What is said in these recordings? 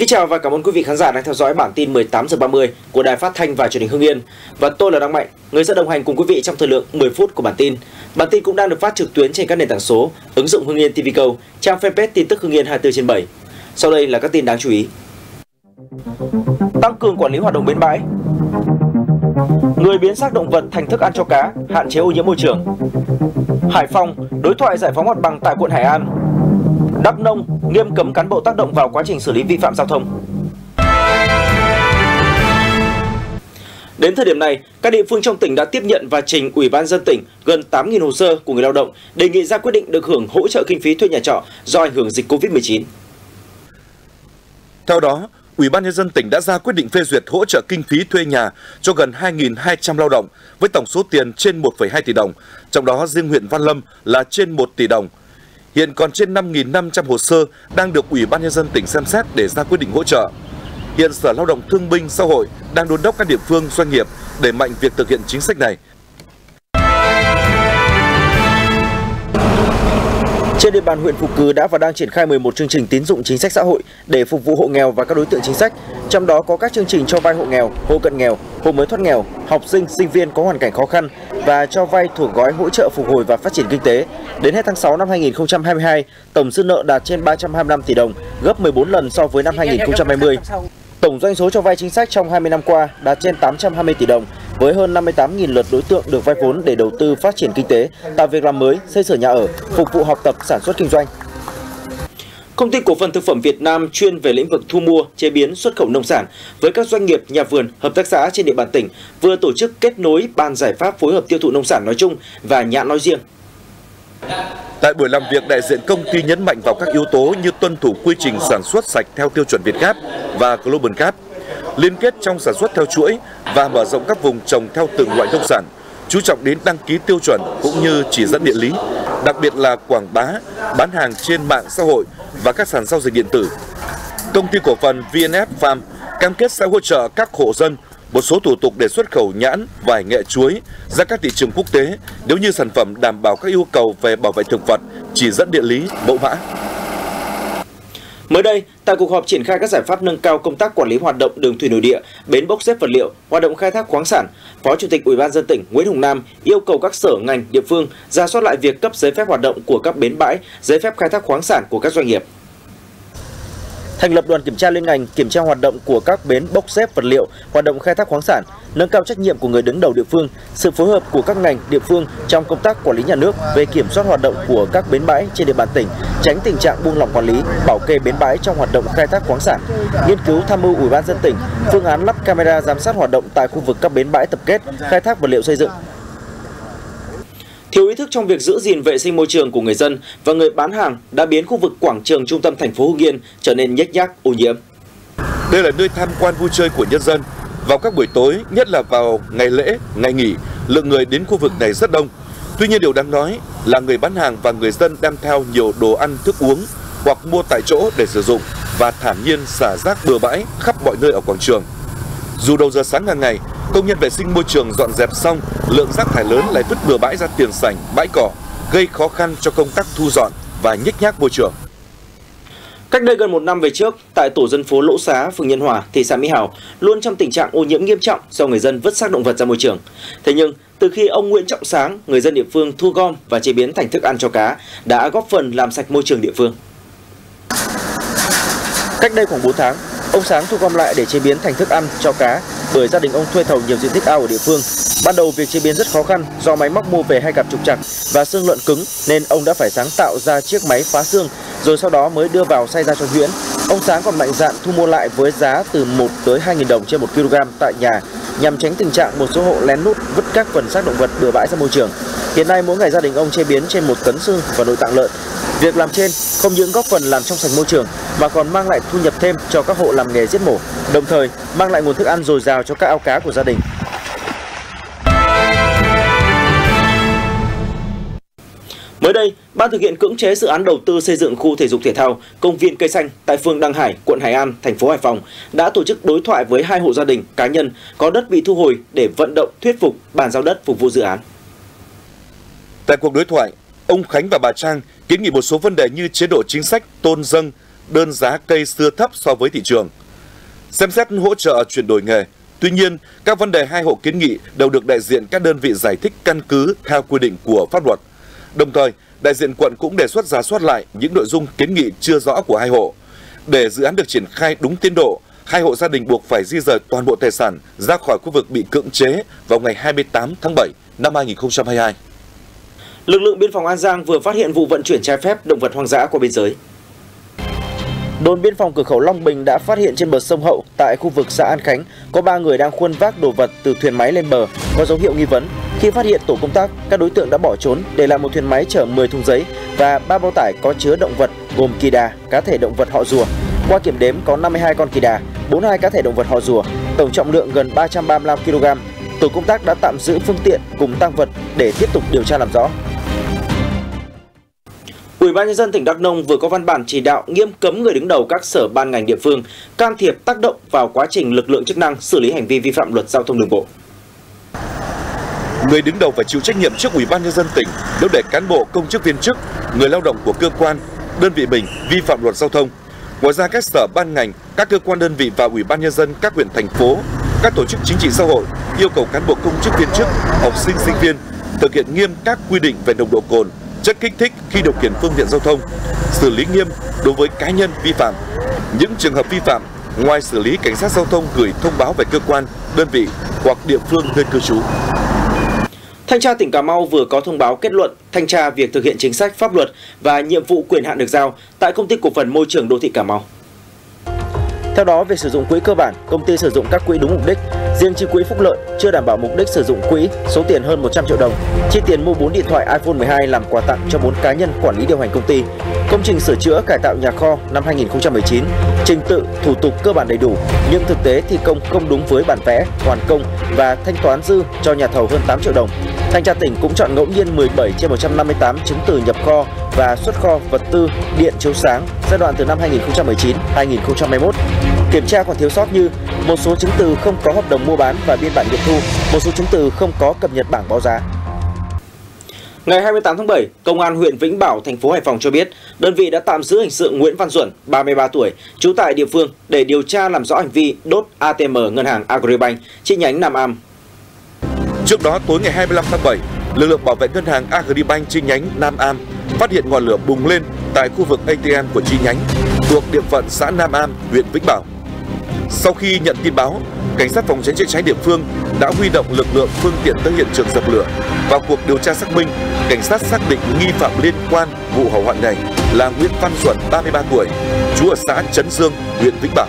Xin kính chào và cảm ơn quý vị khán giả đang theo dõi bản tin 18 giờ 30 của Đài Phát thanh và Truyền hình Hưng Yên. Và tôi là Đăng Mạnh, người sẽ đồng hành cùng quý vị trong thời lượng 10 phút của bản tin. Bản tin cũng đang được phát trực tuyến trên các nền tảng số, ứng dụng Hưng Yên TV Go, trang fanpage tin tức Hưng Yên 24 trên 7. Sau đây là các tin đáng chú ý. Tăng cường quản lý hoạt động bến bãi. Người biến xác động vật thành thức ăn cho cá, hạn chế ô nhiễm môi trường. Hải Phòng, đối thoại giải phóng mặt bằng tại quận Hải An, Đắk Nông nghiêm cấm cán bộ tác động vào quá trình xử lý vi phạm giao thông. Đến thời điểm này, các địa phương trong tỉnh đã tiếp nhận và trình Ủy ban dân tỉnh gần 8.000 hồ sơ của người lao động đề nghị ra quyết định được hưởng hỗ trợ kinh phí thuê nhà trọ do ảnh hưởng dịch Covid-19. Theo đó, Ủy ban nhân dân tỉnh đã ra quyết định phê duyệt hỗ trợ kinh phí thuê nhà cho gần 2.200 lao động với tổng số tiền trên 1,2 tỷ đồng, trong đó riêng huyện Văn Lâm là trên 1 tỷ đồng, Hiện còn trên 5.500 hồ sơ đang được Ủy ban Nhân dân tỉnh xem xét để ra quyết định hỗ trợ. Hiện Sở Lao động Thương binh Xã hội đang đôn đốc các địa phương, doanh nghiệp đẩy mạnh việc thực hiện chính sách này. Trên địa bàn huyện Phú Cừ đã và đang triển khai 11 chương trình tín dụng chính sách xã hội để phục vụ hộ nghèo và các đối tượng chính sách. Trong đó có các chương trình cho vay hộ nghèo, hộ cận nghèo, hộ mới thoát nghèo, học sinh, sinh viên có hoàn cảnh khó khăn và cho vay thuộc gói hỗ trợ phục hồi và phát triển kinh tế. Đến hết tháng 6 năm 2022, tổng dư nợ đạt trên 325 tỷ đồng, gấp 14 lần so với năm 2020. Tổng doanh số cho vay chính sách trong 20 năm qua đạt trên 820 tỷ đồng, với hơn 58.000 lượt đối tượng được vay vốn để đầu tư phát triển kinh tế, tạo việc làm mới, xây sửa nhà ở, phục vụ học tập, sản xuất kinh doanh. Công ty cổ phần thực phẩm Việt Nam chuyên về lĩnh vực thu mua, chế biến, xuất khẩu nông sản với các doanh nghiệp, nhà vườn, hợp tác xã trên địa bàn tỉnh vừa tổ chức kết nối ban giải pháp phối hợp tiêu thụ nông sản nói chung và nhãn nói riêng. Tại buổi làm việc, đại diện công ty nhấn mạnh vào các yếu tố như tuân thủ quy trình sản xuất sạch theo tiêu chuẩn Việt Gap và Global Gap, liên kết trong sản xuất theo chuỗi và mở rộng các vùng trồng theo từng loại nông sản, chú trọng đến đăng ký tiêu chuẩn cũng như chỉ dẫn địa lý, đặc biệt là quảng bá, bán hàng trên mạng xã hội và các sàn giao dịch điện tử. Công ty cổ phần VNF Farm cam kết sẽ hỗ trợ các hộ dân một số thủ tục để xuất khẩu nhãn, vải nghệ chuối ra các thị trường quốc tế nếu như sản phẩm đảm bảo các yêu cầu về bảo vệ thực vật, chỉ dẫn địa lý, mẫu mã. Mới đây, tại cuộc họp triển khai các giải pháp nâng cao công tác quản lý hoạt động đường thủy nội địa, bến bốc xếp vật liệu, hoạt động khai thác khoáng sản, Phó Chủ tịch Ủy ban dân tỉnh Nguyễn Hùng Nam yêu cầu các sở ngành địa phương ra soát lại việc cấp giấy phép hoạt động của các bến bãi, giấy phép khai thác khoáng sản của các doanh nghiệp thành lập đoàn kiểm tra liên ngành kiểm tra hoạt động của các bến bốc xếp vật liệu, hoạt động khai thác khoáng sản, nâng cao trách nhiệm của người đứng đầu địa phương, sự phối hợp của các ngành địa phương trong công tác quản lý nhà nước về kiểm soát hoạt động của các bến bãi trên địa bàn tỉnh, tránh tình trạng buông lỏng quản lý, bảo kê bến bãi trong hoạt động khai thác khoáng sản, nghiên cứu tham mưu ủy ban dân tỉnh phương án lắp camera giám sát hoạt động tại khu vực các bến bãi tập kết khai thác vật liệu xây dựng. Thiếu ý thức trong việc giữ gìn vệ sinh môi trường của người dân và người bán hàng đã biến khu vực quảng trường trung tâm thành phố Hưng Yên trở nên nhếch nhác, ô nhiễm. Đây là nơi tham quan vui chơi của nhân dân. Vào các buổi tối, nhất là vào ngày lễ, ngày nghỉ, lượng người đến khu vực này rất đông. Tuy nhiên điều đáng nói là người bán hàng và người dân đem theo nhiều đồ ăn, thức uống hoặc mua tại chỗ để sử dụng và thản nhiên xả rác bừa bãi khắp mọi nơi ở quảng trường. Dù đầu giờ sáng hàng ngày, công nhân vệ sinh môi trường dọn dẹp xong, lượng rác thải lớn lại vứt bừa bãi ra tiền sảnh, bãi cỏ, gây khó khăn cho công tác thu dọn và nhích nhác môi trường. Cách đây gần một năm về trước, tại tổ dân phố Lỗ Xá, phường Nhân Hòa, thị xã Mỹ Hào, luôn trong tình trạng ô nhiễm nghiêm trọng do người dân vứt xác động vật ra môi trường. Thế nhưng, từ khi ông Nguyễn Trọng Sáng, người dân địa phương thu gom và chế biến thành thức ăn cho cá, đã góp phần làm sạch môi trường địa phương. Cách đây khoảng 4 tháng, ông Sáng thu gom lại để chế biến thành thức ăn cho cá, bởi gia đình ông thuê thầu nhiều diện tích ao ở địa phương. Ban đầu việc chế biến rất khó khăn do máy móc mua về hay gặp trục trặc và xương lợn cứng nên ông đã phải sáng tạo ra chiếc máy phá xương, rồi sau đó mới đưa vào xay ra cho nhuyễn. Ông Sáng còn mạnh dạn thu mua lại với giá từ 1 tới 2.000 đồng trên 1 kg tại nhà, nhằm tránh tình trạng một số hộ lén lút vứt các phần xác động vật bừa bãi ra môi trường. Hiện nay mỗi ngày gia đình ông chế biến trên một tấn xương và nội tạng lợn. Việc làm trên không những góp phần làm trong sạch môi trường mà còn mang lại thu nhập thêm cho các hộ làm nghề giết mổ, đồng thời mang lại nguồn thức ăn dồi dào cho các ao cá của gia đình. Mới đây, Ban thực hiện cưỡng chế dự án đầu tư xây dựng khu thể dục thể thao công viên cây xanh tại phường Đăng Hải, quận Hải An, thành phố Hải Phòng đã tổ chức đối thoại với hai hộ gia đình cá nhân có đất bị thu hồi để vận động thuyết phục bàn giao đất phục vụ dự án. Tại cuộc đối thoại, ông Khánh và bà Trang kiến nghị một số vấn đề như chế độ chính sách tôn dân, đơn giá cây xưa thấp so với thị trường. Xem xét hỗ trợ chuyển đổi nghề. Tuy nhiên, các vấn đề hai hộ kiến nghị đều được đại diện các đơn vị giải thích căn cứ theo quy định của pháp luật. Đồng thời, đại diện quận cũng đề xuất giả soát lại những nội dung kiến nghị chưa rõ của hai hộ. Để dự án được triển khai đúng tiến độ, hai hộ gia đình buộc phải di rời toàn bộ tài sản ra khỏi khu vực bị cưỡng chế vào ngày 28 tháng 7 năm 2022. Lực lượng biên phòng An Giang vừa phát hiện vụ vận chuyển trái phép động vật hoang dã qua biên giới. Đồn biên phòng cửa khẩu Long Bình đã phát hiện trên bờ sông Hậu tại khu vực xã An Khánh có 3 người đang khuân vác đồ vật từ thuyền máy lên bờ có dấu hiệu nghi vấn. Khi phát hiện tổ công tác, các đối tượng đã bỏ trốn để lại một thuyền máy chở 10 thùng giấy và ba bao tải có chứa động vật gồm kỳ đà, cá thể động vật họ rùa. Qua kiểm đếm có 52 con kỳ đà, 42 cá thể động vật họ rùa, tổng trọng lượng gần 335 kg. Tổ công tác đã tạm giữ phương tiện cùng tăng vật để tiếp tục điều tra làm rõ. Ủy ban nhân dân tỉnh Đắk Nông vừa có văn bản chỉ đạo nghiêm cấm người đứng đầu các sở ban ngành địa phương can thiệp tác động vào quá trình lực lượng chức năng xử lý hành vi vi phạm luật giao thông đường bộ. Người đứng đầu phải chịu trách nhiệm trước Ủy ban nhân dân tỉnh nếu để cán bộ, công chức viên chức, người lao động của cơ quan, đơn vị mình vi phạm luật giao thông. Ngoài ra các sở ban ngành, các cơ quan đơn vị và Ủy ban nhân dân các huyện thành phố, các tổ chức chính trị xã hội yêu cầu cán bộ công chức viên chức, học sinh sinh viên thực hiện nghiêm các quy định về nồng độ cồn, chất kích thích khi điều khiển phương tiện giao thông, xử lý nghiêm đối với cá nhân vi phạm. Những trường hợp vi phạm, ngoài xử lý cảnh sát giao thông gửi thông báo về cơ quan, đơn vị hoặc địa phương nơi cư trú. Thanh tra tỉnh Cà Mau vừa có thông báo kết luận thanh tra việc thực hiện chính sách pháp luật và nhiệm vụ quyền hạn được giao tại công ty cổ phần môi trường đô thị Cà Mau. Theo đó, việc sử dụng quỹ cơ bản, công ty sử dụng các quỹ đúng mục đích. Riêng chi quỹ phúc lợi chưa đảm bảo mục đích sử dụng quỹ, số tiền hơn 100 triệu đồng. Chi tiền mua 4 điện thoại iPhone 12 làm quà tặng cho 4 cá nhân quản lý điều hành công ty. Công trình sửa chữa cải tạo nhà kho năm 2019, trình tự, thủ tục cơ bản đầy đủ, nhưng thực tế thi công không đúng với bản vẽ, hoàn công và thanh toán dư cho nhà thầu hơn 8 triệu đồng. Thanh tra tỉnh cũng chọn ngẫu nhiên 17 trên 158 chứng từ nhập kho và xuất kho vật tư điện chiếu sáng giai đoạn từ năm 2019-2021. Kiểm tra còn thiếu sót như một số chứng từ không có hợp đồng mua bán và biên bản nghiệm thu, một số chứng từ không có cập nhật bảng báo giá. Ngày 28 tháng 7, Công an huyện Vĩnh Bảo, thành phố Hải Phòng cho biết, đơn vị đã tạm giữ hình sự Nguyễn Văn Duẩn, 33 tuổi, trú tại địa phương để điều tra làm rõ hành vi đốt ATM ngân hàng Agribank chi nhánh Nam Am. Trước đó, tối ngày 25 tháng 7, lực lượng bảo vệ ngân hàng Agribank chi nhánh Nam Am phát hiện ngọn lửa bùng lên tại khu vực ATM của chi nhánh thuộc địa phận xã Nam Am, huyện Vĩnh Bảo. Sau khi nhận tin báo, cảnh sát phòng cháy chữa cháy địa phương đã huy động lực lượng phương tiện tới hiện trường dập lửa. Vào cuộc điều tra xác minh, cảnh sát xác định nghi phạm liên quan vụ hỏa hoạn này là Nguyễn Văn Duẩn, 33 tuổi, trú ở xã Trấn Dương, huyện Vĩnh Bảo.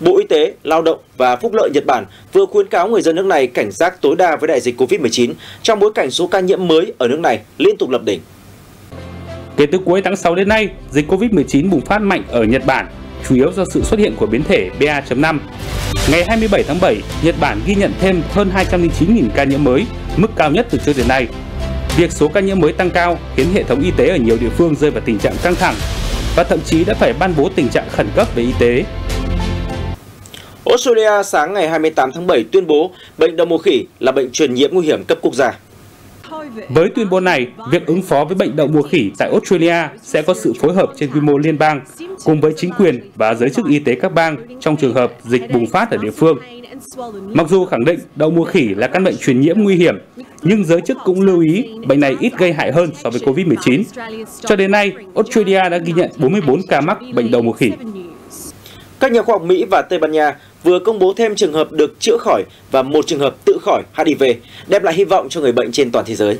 Bộ Y tế, Lao động và Phúc lợi Nhật Bản vừa khuyến cáo người dân nước này cảnh giác tối đa với đại dịch Covid-19 trong bối cảnh số ca nhiễm mới ở nước này liên tục lập đỉnh. Kể từ cuối tháng 6 đến nay, dịch Covid-19 bùng phát mạnh ở Nhật Bản, chủ yếu do sự xuất hiện của biến thể BA.5. Ngày 27 tháng 7, Nhật Bản ghi nhận thêm hơn 209.000 ca nhiễm mới, mức cao nhất từ trước đến nay. Việc số ca nhiễm mới tăng cao khiến hệ thống y tế ở nhiều địa phương rơi vào tình trạng căng thẳng và thậm chí đã phải ban bố tình trạng khẩn cấp về y tế. Australia sáng ngày 28 tháng 7 tuyên bố bệnh đậu mùa khỉ là bệnh truyền nhiễm nguy hiểm cấp quốc gia. Với tuyên bố này, việc ứng phó với bệnh đậu mùa khỉ tại Australia sẽ có sự phối hợp trên quy mô liên bang cùng với chính quyền và giới chức y tế các bang trong trường hợp dịch bùng phát ở địa phương. Mặc dù khẳng định đậu mùa khỉ là căn bệnh truyền nhiễm nguy hiểm, nhưng giới chức cũng lưu ý bệnh này ít gây hại hơn so với COVID-19. Cho đến nay, Australia đã ghi nhận 44 ca mắc bệnh đậu mùa khỉ. Các nhà khoa học Mỹ và Tây Ban Nha vừa công bố thêm trường hợp được chữa khỏi và một trường hợp tự khỏi HIV, đem lại hy vọng cho người bệnh trên toàn thế giới.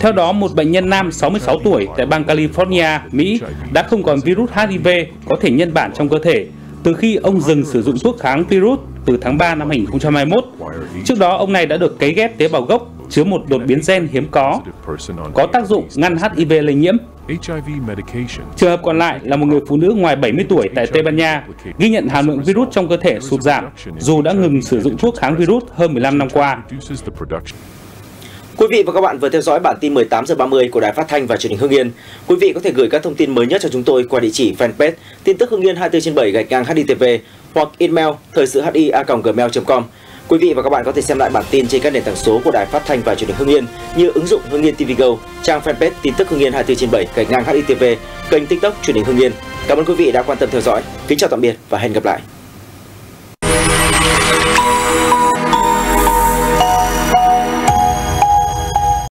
Theo đó, một bệnh nhân nam 66 tuổi tại bang California, Mỹ đã không còn virus HIV có thể nhân bản trong cơ thể từ khi ông dừng sử dụng thuốc kháng virus từ tháng 3 năm 2021. Trước đó, ông này đã được cấy ghép tế bào gốc chứa một đột biến gen hiếm có, có tác dụng ngăn HIV lây nhiễm. Trường hợp còn lại là một người phụ nữ ngoài 70 tuổi tại Tây Ban Nha, ghi nhận hàm lượng virus trong cơ thể sụt giảm dù đã ngừng sử dụng thuốc kháng virus hơn 15 năm qua. Quý vị và các bạn vừa theo dõi bản tin 18 giờ 30 của Đài Phát thanh và Truyền hình Hưng Yên. Quý vị có thể gửi các thông tin mới nhất cho chúng tôi qua địa chỉ fanpage tin tức Hưng Yên 24 trên 7 gạch ngang HDTV hoặc email thời sự hi a gmail.com. Quý vị và các bạn có thể xem lại bản tin trên các nền tảng số của Đài Phát thanh và Truyền hình Hưng Yên như ứng dụng Hưng Yên TV Go, trang fanpage tin tức Hưng Yên 24 trên 7 gạch ngang HITV, kênh TikTok Truyền hình Hưng Yên. Cảm ơn quý vị đã quan tâm theo dõi. Kính chào tạm biệt và hẹn gặp lại.